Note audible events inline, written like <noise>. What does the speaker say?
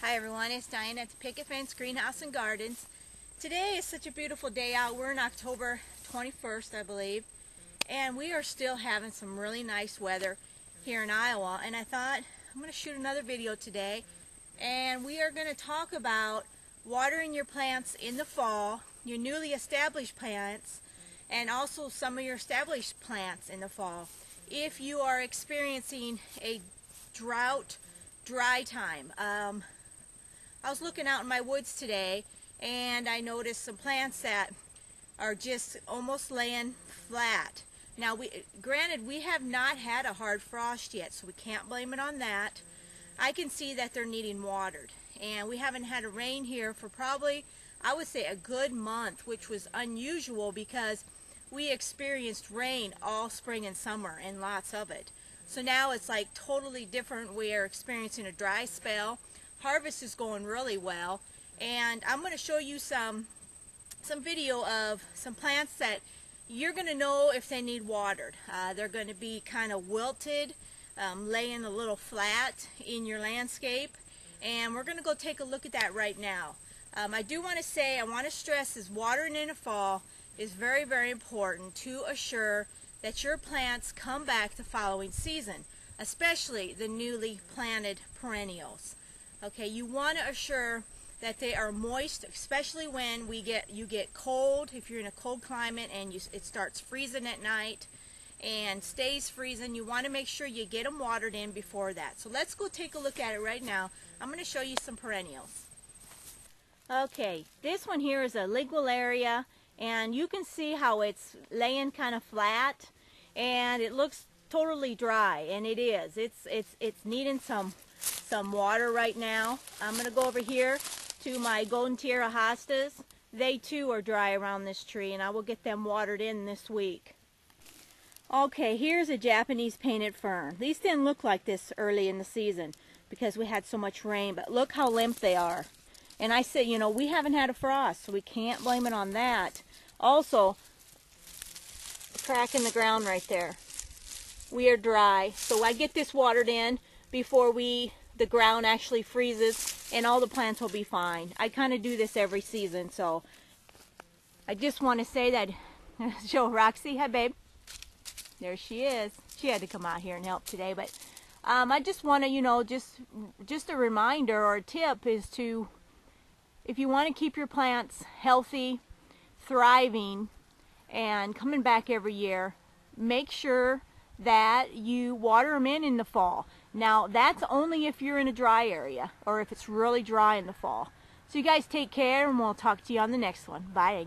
Hi everyone, it's Diane at the Picket Fence Greenhouse and Gardens. Today is such a beautiful day out. We're in October 21st, I believe, and we are still having some really nice weather here in Iowa. And I thought I'm going to shoot another video today, and we are going to talk about watering your plants in the fall, your newly established plants, and also some of your established plants in the fall. If you are experiencing a drought, dry time. Um, I was looking out in my woods today and I noticed some plants that are just almost laying flat. Now, we, granted, we have not had a hard frost yet, so we can't blame it on that. I can see that they're needing watered. And we haven't had a rain here for probably, I would say, a good month, which was unusual because we experienced rain all spring and summer and lots of it. So now it's like totally different. We are experiencing a dry spell. Harvest is going really well. And I'm going to show you some some video of some plants that you're going to know if they need watered. Uh, they're going to be kind of wilted, um, laying a little flat in your landscape. And we're going to go take a look at that right now. Um, I do want to say, I want to stress is watering in the fall is very, very important to assure that your plants come back the following season, especially the newly planted perennials. Okay, you want to assure that they are moist, especially when we get you get cold. If you're in a cold climate and you, it starts freezing at night and stays freezing, you want to make sure you get them watered in before that. So let's go take a look at it right now. I'm going to show you some perennials. Okay, this one here is a ligularia, and you can see how it's laying kind of flat and it looks totally dry and it is it's it's it's needing some some water right now. I'm gonna go over here to my golden Tiara hostas. They too are dry around this tree and I will get them watered in this week. Okay here's a Japanese painted fern. These didn't look like this early in the season because we had so much rain but look how limp they are. And I said you know we haven't had a frost so we can't blame it on that. Also, crack in the ground right there. We are dry, so I get this watered in before we the ground actually freezes and all the plants will be fine. I kind of do this every season, so I just want to say that, <laughs> show Roxy, hi babe. There she is. She had to come out here and help today, but um, I just want to, you know, just just a reminder or a tip is to, if you want to keep your plants healthy, thriving and coming back every year, make sure that you water them in in the fall. Now, that's only if you're in a dry area or if it's really dry in the fall. So you guys take care and we'll talk to you on the next one. Bye.